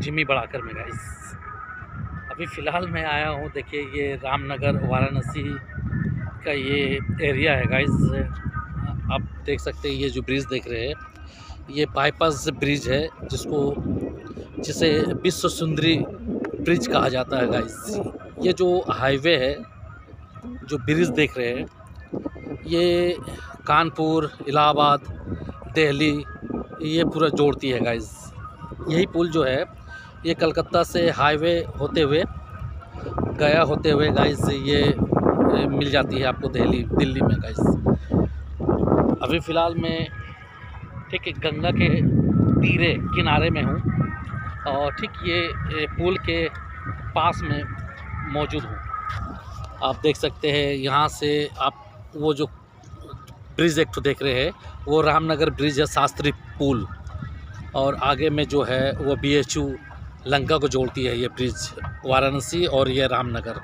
Jimmy बढ़ाकर में guys अभी फ़िलहाल मैं आया हूँ, देखिए ये रामनगर, वाराणसी का ये एरिया है गाइस आप देख सकते हैं, ये जो ब्रिज देख रहे हैं, ये बाईपास ब्रिज है, जिसको, जिसे विश्व सुंदरी ब्रिज कहा जाता है गाइस ये जो हाईवे है, जो ब्रिज देख रहे हैं, ये कानपुर, इलाहाबाद, दिल्ली, ये पूरा जोड़ती है गाइस यही पुल जो है ये कलकत्ता से हाईवे होते हुए, गया होते हुए गाइस ये मिल जाती है आपको दिल्ली दिल्ली में गाइस अभी फ़िलहाल मैं ठीक गंगा के तीरे, किनारे में हूँ और ठीक ये पुल के पास में मौजूद हूँ। आप देख सकते हैं, यहाँ से आप वो जो ब्रिज एक तो देख रहे हैं, वो रामनगर ब्रिज है शास्त्री पुल और आगे में जो है वो बी एच यू लंका को जोड़ती है ये ब्रिज, वाराणसी और ये रामनगर।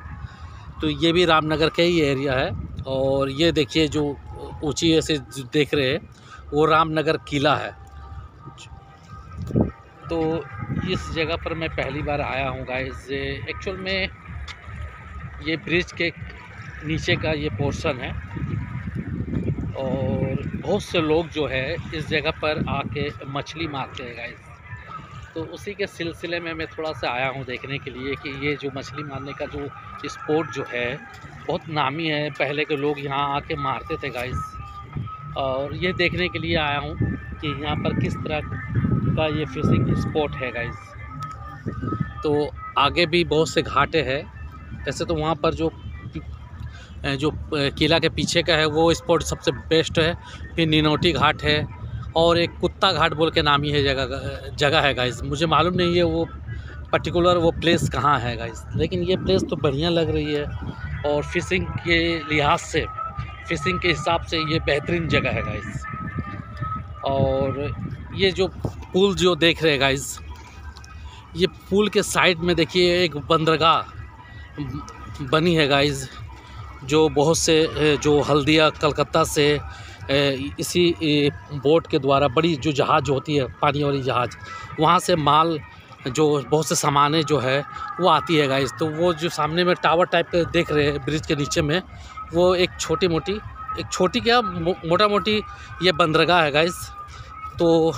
तो ये भी रामनगर का ही एरिया है और ये देखिए जो ऊँची ऐसे देख रहे हैं, वो रामनगर किला है। तो इस जगह पर मैं पहली बार आया हूँ गाइस एक्चुअल में ये ब्रिज के नीचे का ये पोर्शन है और बहुत से लोग जो है इस जगह पर आके मछली मारते हैं गाइस तो उसी के सिलसिले में मैं थोड़ा सा आया हूँ देखने के लिए कि ये जो मछली मारने का जो स्पोर्ट जो है, बहुत नामी है। पहले के लोग यहाँ आके मारते थे गाइस और ये देखने के लिए आया हूँ कि यहाँ पर किस तरह का ये फिशिंग स्पॉट है गाइस तो आगे भी बहुत से घाटे हैं। वैसे तो वहाँ पर जो जो किला के पीछे का है, वो स्पॉट सबसे बेस्ट है। फिर नीनोटी घाट है। और एक कुत्ता घाट बोल के नाम ही है जगह जगह है गाइस मुझे मालूम नहीं है वो पर्टिकुलर वो प्लेस कहाँ है गाइस लेकिन ये प्लेस तो बढ़िया लग रही है और फिशिंग के लिहाज से फिशिंग के हिसाब से ये बेहतरीन जगह है गाइस और ये जो पुल जो देख रहे हैं गाइस ये पुल के साइड में देखिए एक बंदरगाह बनी है गाइस जो बहुत से, जो हल्दिया, कलकत्ता से इसी बोट के द्वारा बड़ी जो जहाज़ होती है पानी वाली जहाज़ वहाँ से माल जो बहुत से सामानें जो है वो आती है गाइस तो वो जो सामने में टावर टाइप के देख रहे हैं ब्रिज के नीचे में वो एक छोटी मोटी एक छोटी क्या मो, मोटा मोटी ये बंदरगाह है गाइस तो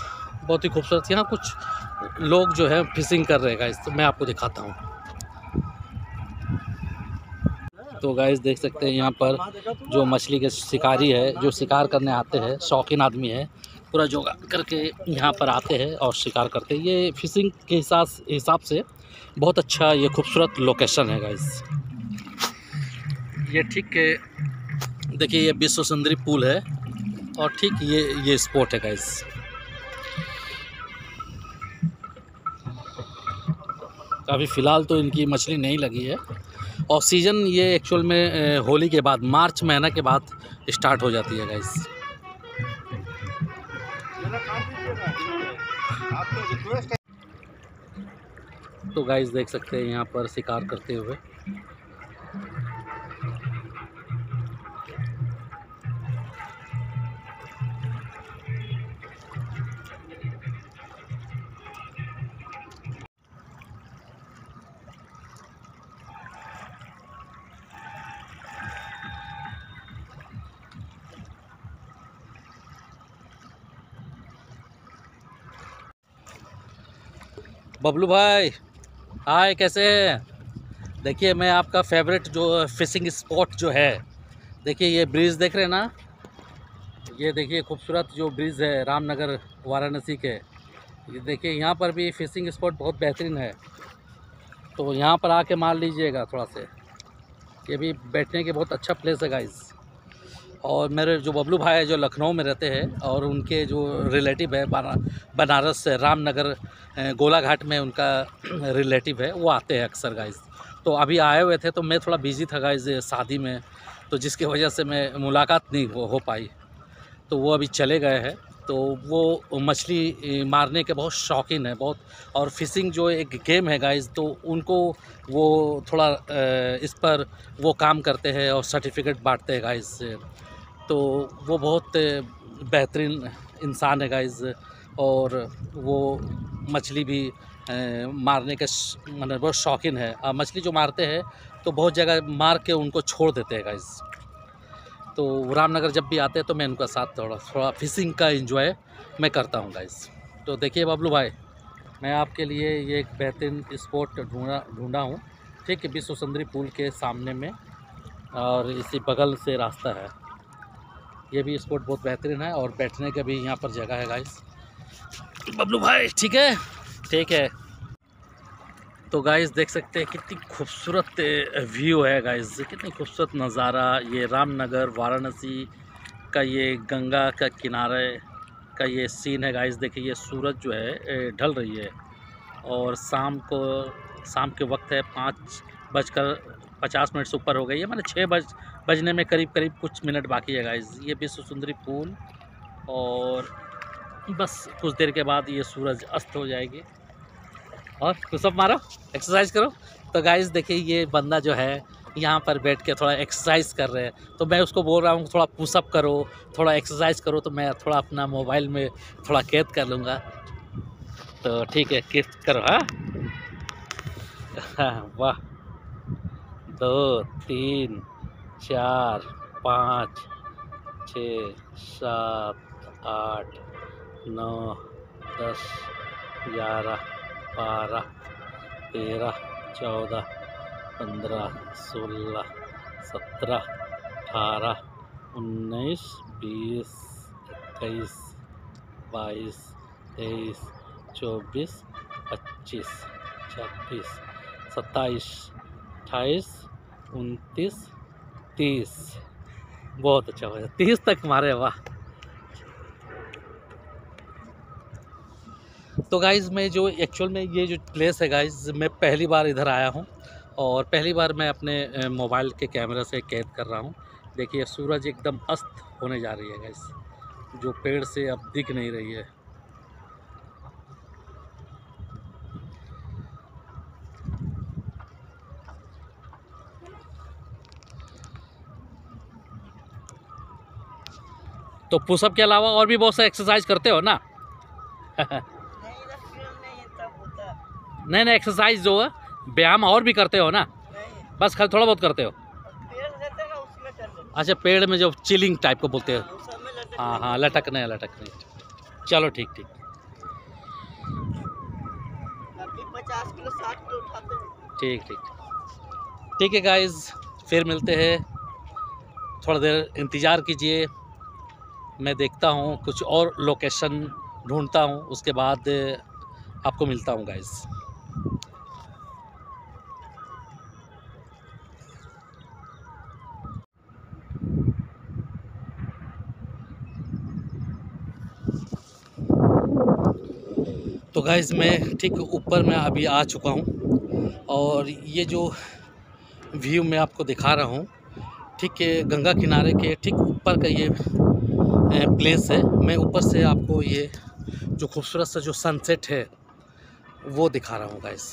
बहुत ही खूबसूरत यहाँ कुछ लोग जो है फिशिंग कर रहे हैं गाइस तो मैं आपको दिखाता हूँ। तो गाइस देख सकते हैं यहाँ पर जो मछली के शिकारी है, जो शिकार करने आते हैं, शौकीन आदमी है, पूरा जोगा करके यहाँ पर आते हैं और शिकार करते हैं। ये फिशिंग के हिसाब हिसाब से बहुत अच्छा ये खूबसूरत लोकेशन है गाइस ये ठीक है, देखिए ये विश्व सुंदरी पुल है और ठीक ये ये स्पॉट है गाइस अभी फ़िलहाल तो इनकी मछली नहीं लगी है। और सीज़न ये एक्चुअल में होली के बाद, मार्च महीना के बाद स्टार्ट हो जाती है गाइस तो गाइस देख सकते हैं यहाँ पर शिकार करते हुए। बबलू भाई, हाय, कैसे हैं? देखिए, मैं आपका फेवरेट जो फिशिंग स्पॉट जो है, देखिए, ये ब्रिज देख रहे हैं ना? ये देखिए, खूबसूरत जो ब्रिज है, रामनगर, वाराणसी के। ये देखिए, यहाँ पर भी फिशिंग स्पॉट बहुत बेहतरीन है। तो यहाँ पर आके मार लीजिएगा थोड़ा से। ये भी बैठने के बहुत अच्छा प्लेस है गाइज़ और मेरे जो बबलू भाई जो लखनऊ में रहते हैं और उनके जो रिलेटिव है बनारस से रामनगर गोलाघाट में उनका रिलेटिव है वो आते हैं अक्सर गाइस तो अभी आए हुए थे तो मैं थोड़ा बिज़ी था गाइस शादी में तो जिसकी वजह से मैं मुलाकात नहीं हो, हो पाई। तो वो अभी चले गए हैं तो वो मछली मारने के बहुत शौकीन है बहुत। और फिशिंग जो एक गेम है गाइस तो उनको वो थोड़ा इस पर वो काम करते हैं और सर्टिफिकेट बांटते हैं गाइस तो वो बहुत बेहतरीन इंसान है गाइज़ और वो मछली भी मारने के मतलब बहुत शौकीन है। मछली जो मारते हैं तो बहुत जगह मार के उनको छोड़ देते हैं गाइज़ तो रामनगर जब भी आते हैं तो मैं उनका साथ थोड़ा थोड़ा फिशिंग का इंजॉय मैं करता हूँ गाइस तो देखिए बबलू भाई, मैं आपके लिए ये एक बेहतरीन स्पॉट ढूंढा ढूंढा हूँ। ठीक है, विश्व सुंदरी पुल के सामने में, और इसी बगल से रास्ता है। ये भी स्पॉट बहुत बेहतरीन है और बैठने का भी यहाँ पर जगह है गाइस बबलू भाई। ठीक है? ठीक है। तो गाइस देख सकते हैं कितनी खूबसूरत व्यू है गाइस कितनी खूबसूरत नज़ारा। ये रामनगर वाराणसी का ये गंगा का किनारे का ये सीन है गाइस देखिए ये सूरज जो है ढल रही है। और शाम को शाम के वक्त है पाँच बजकर पचास मिनट से ऊपर हो गई है। मैंने छः बज, बजने में करीब करीब कुछ मिनट बाकी है गाइज़ ये विश्व सुंदरी पुल और बस कुछ देर के बाद ये सूरज अस्त हो जाएगी। और पुशअप मारो एक्सरसाइज करो। तो गाइज़ देखिए ये बंदा जो है, यहाँ पर बैठ के थोड़ा एक्सरसाइज कर रहे हैं। तो मैं उसको बोल रहा हूँ, थोड़ा पुशअप करो, थोड़ा एक्सरसाइज करो तो मैं थोड़ा अपना मोबाइल में थोड़ा कैद कर लूँगा। तो ठीक है किस करो हाँ? वाह। दो, तीन, चार, पाँच, छ, सात, आठ, नौ, दस, ग्यारह, बारह, तेरह, चौदह, पंद्रह, सोलह, सत्रह, अठारह, उन्नीस, बीस, इक्कीस, बाईस, तेईस, चौबीस, पच्चीस, छब्बीस, सत्ताईस, अट्ठाईस उनतीस, तीस। बहुत अच्छा हो तीस तक मारे, वाह। तो गाइज़ मैं जो एक्चुअल में ये जो प्लेस है गाइज़ मैं पहली बार इधर आया हूँ और पहली बार मैं अपने मोबाइल के कैमरे से कैद कर रहा हूँ। देखिए, सूरज एकदम अस्त होने जा रही है गाइज़ जो पेड़ से अब दिख नहीं रही है। तो पुशअप के अलावा और भी बहुत सा एक्सरसाइज करते हो ना? नहीं नहीं एक्सरसाइज जो है, व्यायाम और भी करते हो ना? बस खाली थोड़ा बहुत करते हो? अच्छा पेड़ में जो चिलिंग टाइप को बोलते हो। हाँ हाँ लटकने लटकने। चलो, ठीक ठीक। ठीक ठीक। ठीक है गाइज़ फिर मिलते हैं। थोड़ा देर इंतज़ार कीजिए। मैं देखता हूँ, कुछ और लोकेशन ढूंढता हूँ, उसके बाद आपको मिलता हूँ गाइज़ तो गाइज़ मैं ठीक ऊपर में अभी आ चुका हूँ और ये जो व्यू मैं आपको दिखा रहा हूँ, ठीक गंगा किनारे के ठीक ऊपर का ये प्लेस है। मैं ऊपर से आपको ये जो खूबसूरत सा जो सनसेट है, वो दिखा रहा हूँ गाइज़